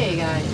Hey guys.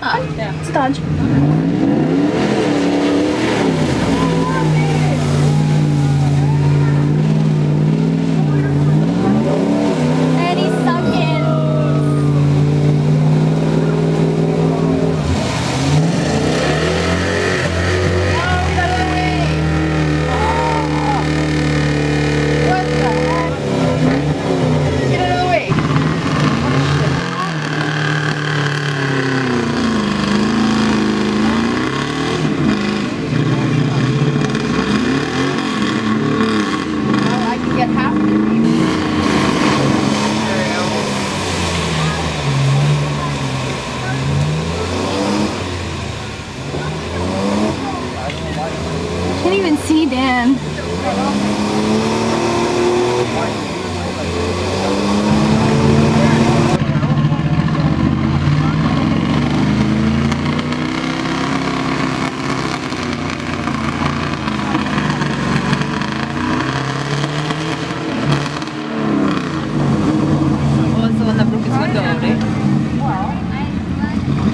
啊对啊知道安全 again.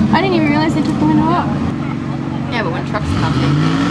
I didn't even realize they took the window up. Yeah, but when trucks come, they